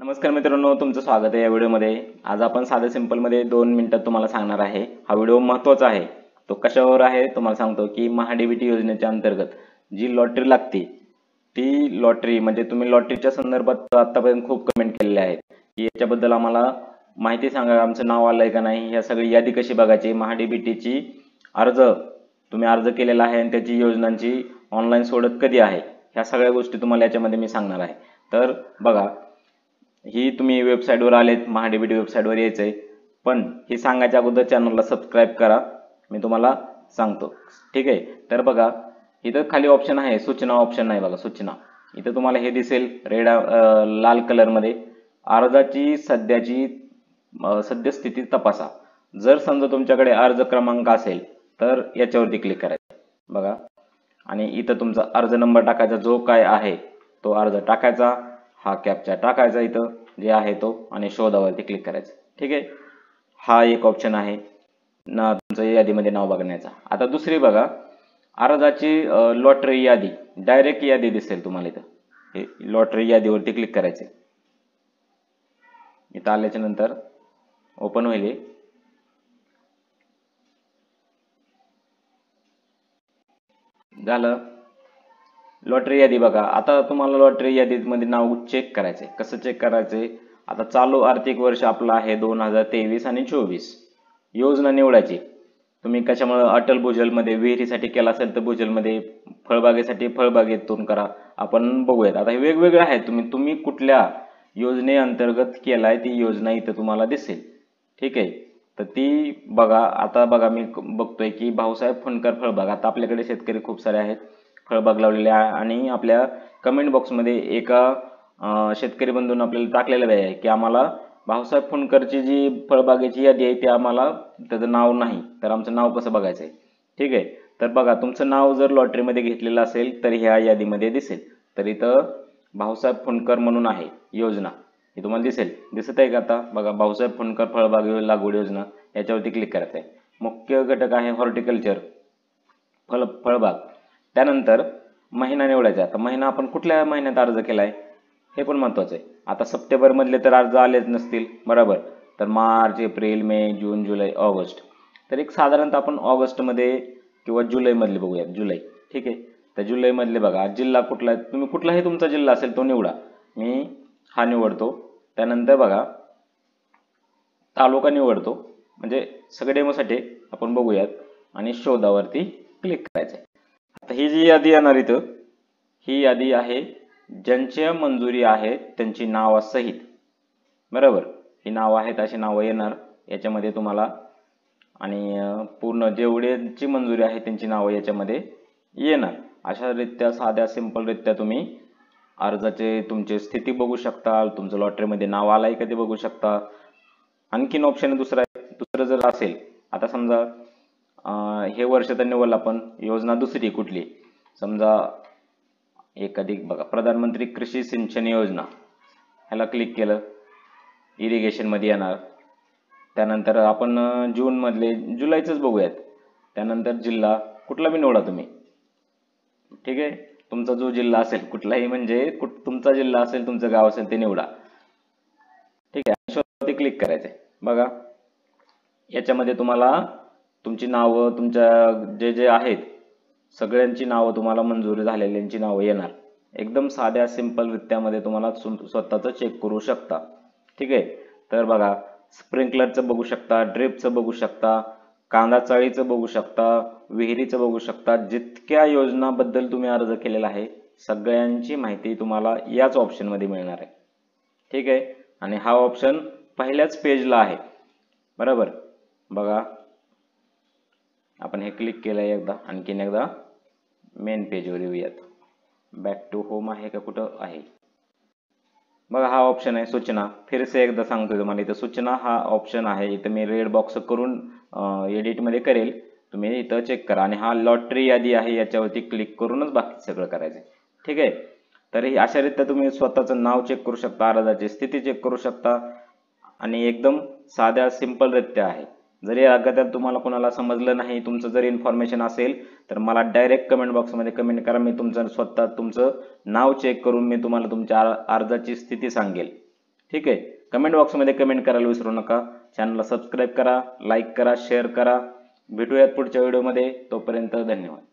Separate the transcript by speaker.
Speaker 1: नमस्कार मित्रांनो तुमचं स्वागत आहे या व्हिडिओमध्ये. आज आपण साधं सिंपलमध्ये दोन मिनिटात तुम्हाला सांगणार आहे. हा व्हिडिओ महत्त्वाचा आहे. तो कशावर आहे तुम्हाला सांगतो की महाडीबीटी योजनेच्या अंतर्गत जी लॉटरी लागते ती लॉटरी म्हणजे तुम्ही लॉटरीच्या संदर्भात आतापर्यंत खूप कमेंट केलेले आहेत. की याच्याबद्दल आम्हाला माहिती सांगा आमचं नाव आलं आहे का नाही ह्या सगळी यादी कशी बघायची महाडीबीटीची अर्ज तुम्ही अर्ज केलेला आहे आणि त्याची योजनांची ऑनलाईन सोडत कधी आहे ह्या सगळ्या गोष्टी तुम्हाला याच्यामध्ये मी सांगणार आहे. तर बघा ही तुम्ही वेबसाईटवर आलेत महाडीबीटी वेबसाईटवर यायचं आहे पण हे सांगायच्या अगोदर चॅनलला सबस्क्राईब करा. मी तुम्हाला सांगतो. ठीक आहे? तर बघा इथं खाली ऑप्शन आहे सूचना ऑप्शन नाही बघा सूचना. इथं तुम्हाला हे दिसेल रेड लाल कलरमध्ये अर्जाची सध्याची सद्यस्थिती तपासा. जर समजा तुमच्याकडे अर्ज क्रमांक असेल तर याच्यावरती क्लिक करायचं. बघा. आणि इथं तुमचा अर्ज नंबर टाकायचा जो काय आहे तो अर्ज टाकायचा. हा कॅपचा टाकायचा इथं जे आहे तो आणि शोधावरती क्लिक करायचं. ठीक आहे? हा एक ऑप्शन आहे. ना तुमचं यादीमध्ये नाव बघण्याचा. आता दुसरी बघा. अर्जाची लॉटरी यादी. डायरेक्ट यादी दिसेल तुम्हाला इथं. हे लॉटरी यादीवरती क्लिक करायचे इथं आल्याच्यानंतर ओपन होईल झालं. लॉटरी यादी बघा. आता तुम्हाला लॉटरी यादीमध्ये नाव चेक करायचंय. कसं चेक करायचे आता चालू आर्थिक वर्ष आपलं आहे दोन हजार तेवीस आणि चोवीस. योजना निवडायची. तुम्ही कशामुळे अटल भूजलमध्ये विहिरीसाठी केला असेल तर भूजलमध्ये फळबागेसाठी फळबागेतून करा. आपण बघूयात. आता हे वेगवेगळे आहेत. तुम्ही तुम्ही कुठल्या योजनेअंतर्गत केलाय ती योजना इथं तुम्हाला दिसेल. ठीक आहे? तर ती बघा. आता बघा मी बघतोय की भाऊसाहेब फणकर फळबाग. आता आपल्याकडे शेतकरी खूप सारे आहेत. फळबाग लावलेल्या आहे आणि आपल्या कमेंट बॉक्समध्ये एका शेतकरी बंधून आपल्याला टाकलेलं आहे की आम्हाला भाऊसाहेब फुंडकरची जी फळबागेची यादी आहे ती आम्हाला त्याचं नाव नाही तर आमचं नाव कसं बघायचं आहे? ठीक आहे? तर बघा तुमचं नाव जर लॉटरीमध्ये घेतलेलं असेल तर ह्या यादीमध्ये दिसेल. तर इथं भाऊसाहेब फुंडकर म्हणून आहे योजना. हे तुम्हाला दिसेल. दिसत आहे का आता? बघा भाऊसाहेब फुंडकर फळबाग लागवड योजना याच्यावरती क्लिक करायचं आहे. मुख्य घटक आहे हॉर्टिकल्चर फळ फळबाग. त्यानंतर महिना निवडायचा. आता महिना आपण कुठल्या महिन्यात अर्ज केला आहे हे पण महत्वाचं आहे. आता सप्टेंबरमधले तर अर्ज आलेच नसतील. बरोबर? तर मार्च एप्रिल मे जून जुलै ऑगस्ट. तर एक साधारणतः आपण ऑगस्टमध्ये किंवा जुलैमधले बघूयात. जुलै. ठीक आहे? तर जुलैमधले बघा. जिल्हा कुठला? आहे तुम्ही कुठलाही तुमचा जिल्हा असेल तो निवडा. मी हा निवडतो. त्यानंतर बघा. तालुका निवडतो. म्हणजे सगळे डेमोसाठी आपण बघूयात. आणि शोधावरती आता ही जी यादी येणार इथं ही यादी आहे ज्यांच्या मंजुरी आहे त्यांची नावासहित बरोबर? ही नावं आहेत अशी नावं येणार याच्यामध्ये तुम्हाला. आणि पूर्ण जेवढ्यांची मंजुरी आहे त्यांची नावं याच्यामध्ये येणार. अशा रित्या साध्या सिंपलरित्या तुम्ही अर्जाचे तुमची स्थिती बघू शकता तुमचं लॉटरीमध्ये नाव आलंय का ते बघू शकता. आणखीन ऑप्शन दुसरा दुसरं जर असेल आता समजा हे वर्ष तर निवडलं आपण योजना दुसरी कुठली? समजा एखादी बघा प्रधानमंत्री कृषी सिंचन योजना. ह्याला क्लिक केलं इरिगेशनमध्ये येणार. त्यानंतर आपण जूनमधले जुलैचंच बघूयात. त्यानंतर जिल्हा कुठला बी निवडा तुम्ही. ठीक आहे? तुमचा जो जिल्हा असेल कुठलाही म्हणजे कुठ तुमचा जिल्हा असेल तुमचं गाव असेल ते निवडा. ठीक आहे? शोधावरती क्लिक करायचंय. बघा. याच्यामध्ये तुम्हाला तुमची नावं तुमच्या जे जे आहेत सगळ्यांची नावं तुम्हाला मंजूर झालेल्यांची नावं येणार. एकदम साध्या सिंपल रित्यामध्ये तुम्हाला स्वतःचं चेक करू शकता. ठीक आहे? तर बघा स्प्रिंकलरचं बघू शकता ड्रिपचं बघू शकता कांदा चाळीचं बघू शकता विहिरीचं बघू शकता जितक्या योजनाबद्दल तुम्ही अर्ज केलेला आहे सगळ्यांची माहिती तुम्हाला याच ऑप्शनमध्ये मिळणार आहे. ठीक आहे? आणि हा ऑप्शन पहिल्याच पेजला आहे. बरोबर? बघा आपण हे क्लिक केलं एकदा. आणखीन एकदा मेन पेजवर येऊयात. बॅक टू होम आहे का कुठं? आहे. बघा हा ऑप्शन आहे सूचना. फिरसे एकदा सांगतो तुम्हाला. इथं सूचना हा ऑप्शन आहे. इथं मी रेड बॉक्स करून एडिटमध्ये करेल. तुम्ही इथं चेक करा. आणि हा लॉटरी यादी आहे याच्यावरती क्लिक करूनच बाकी सगळं करायचं ठीक आहे? तर ही अशा रीत्या तुम्ही स्वतःचं नाव चेक करू शकता अर्जाची स्थिती चेक करू शकता. आणि एकदम साध्या सिंपल रित्या आहे. जरी अगोदर तुम्हाला कोणाला समजलं नाही तुमचं जर इन्फॉर्मेशन असेल तर मला डायरेक्ट कमेंट बॉक्समध्ये कमेंट करा. मी तुमचं स्वतः तुमचं नाव चेक करून मी तुम्हाला तुमच्या अर्जाची स्थिती सांगेल. ठीक आहे? कमेंट बॉक्समध्ये कमेंट करायला विसरू नका. चॅनलला सबस्क्राईब करा लाईक करा शेअर करा. भेटूयात पुढच्या व्हिडिओमध्ये तोपर्यंत धन्यवाद.